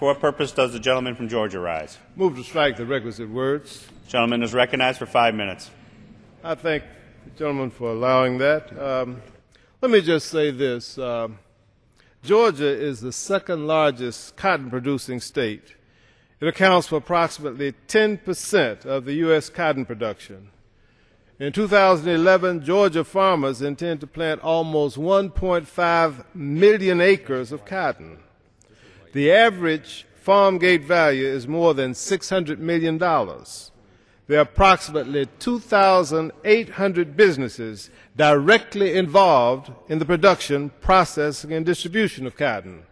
For what purpose does the gentleman from Georgia rise? Move to strike the requisite words. Gentleman is recognized for five minutes. I thank the gentleman for allowing that. Um, let me just say this um, Georgia is the second largest cotton producing state. It accounts for approximately 10% of the U.S. cotton production. In 2011, Georgia farmers intend to plant almost 1.5 million acres of cotton. The average farm gate value is more than $600 million. There are approximately 2,800 businesses directly involved in the production, processing, and distribution of cotton.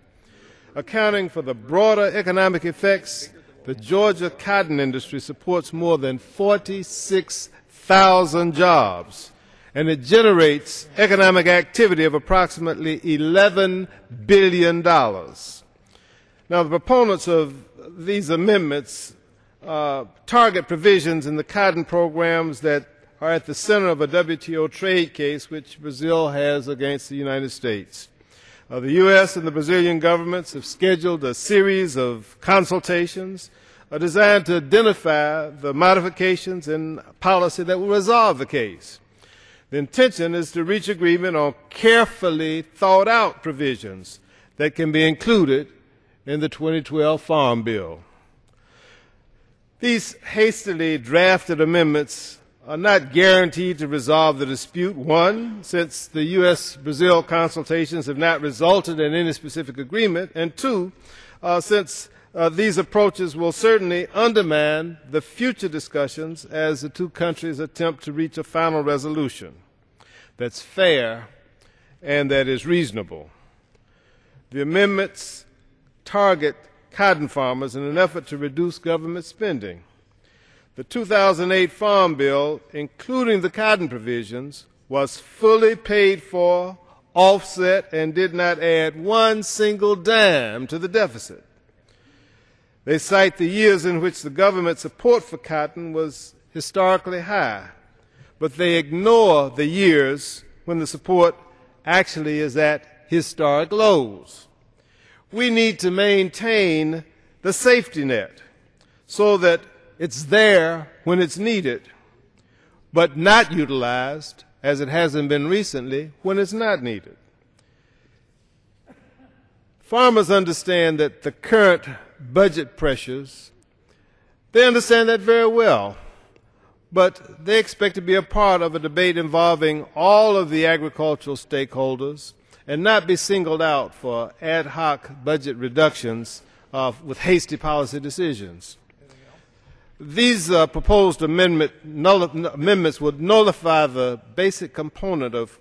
Accounting for the broader economic effects, the Georgia cotton industry supports more than 46,000 jobs, and it generates economic activity of approximately $11 billion. Now, the proponents of these amendments uh, target provisions in the cotton programs that are at the center of a WTO trade case which Brazil has against the United States. Uh, the U.S. and the Brazilian governments have scheduled a series of consultations uh, designed to identify the modifications in policy that will resolve the case. The intention is to reach agreement on carefully thought out provisions that can be included in the 2012 Farm Bill. These hastily drafted amendments are not guaranteed to resolve the dispute. One, since the U.S. Brazil consultations have not resulted in any specific agreement. And two, uh, since uh, these approaches will certainly undermine the future discussions as the two countries attempt to reach a final resolution that's fair and that is reasonable. The amendments target cotton farmers in an effort to reduce government spending. The 2008 Farm Bill, including the cotton provisions, was fully paid for, offset, and did not add one single dime to the deficit. They cite the years in which the government support for cotton was historically high, but they ignore the years when the support actually is at historic lows we need to maintain the safety net so that it's there when it's needed, but not utilized, as it hasn't been recently, when it's not needed. Farmers understand that the current budget pressures, they understand that very well, but they expect to be a part of a debate involving all of the agricultural stakeholders and not be singled out for ad hoc budget reductions uh, with hasty policy decisions. These uh, proposed amendment, amendments would nullify the basic component of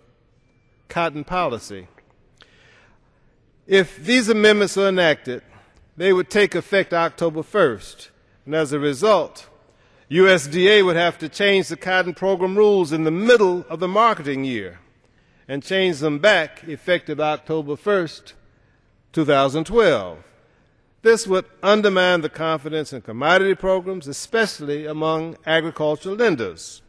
cotton policy. If these amendments are enacted, they would take effect October 1st, and as a result, USDA would have to change the cotton program rules in the middle of the marketing year and change them back effective October 1st, 2012. This would undermine the confidence in commodity programs, especially among agricultural lenders.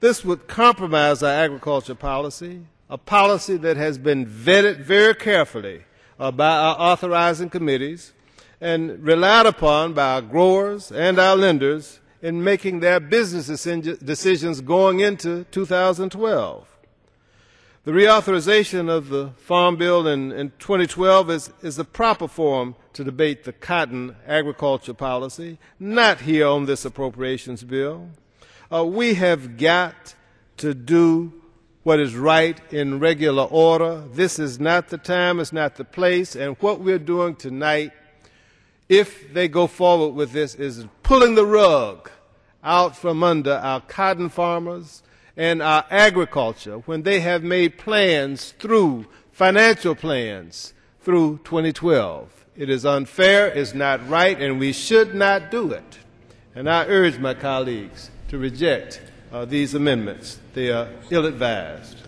This would compromise our agriculture policy, a policy that has been vetted very carefully uh, by our authorizing committees and relied upon by our growers and our lenders in making their business decisions going into 2012. The reauthorization of the Farm Bill in, in 2012 is, is the proper forum to debate the cotton agriculture policy, not here on this appropriations bill. Uh, we have got to do what is right in regular order. This is not the time, it's not the place, and what we're doing tonight, if they go forward with this, is pulling the rug out from under our cotton farmers and our agriculture when they have made plans through financial plans through 2012. It is unfair, it's not right, and we should not do it. And I urge my colleagues to reject uh, these amendments. They are ill advised.